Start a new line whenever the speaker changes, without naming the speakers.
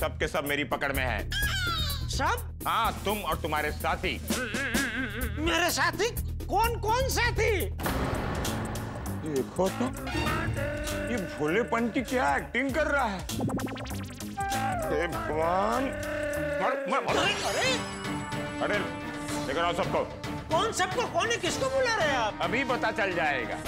सबके सब मेरी पकड़ में है।
सब?
हाँ तुम और तुम्हारे साथी।
मेरे साथी? कौन कौन साथी?
देखो तो ये भोलेपन की क्या एक्टिंग कर रहा है? भगवान।
अरे।
अरे लेकर आओ सबको।
कौन सबको? कौन है? किसको बुला रहे हैं आप?
अभी पता चल जाएगा।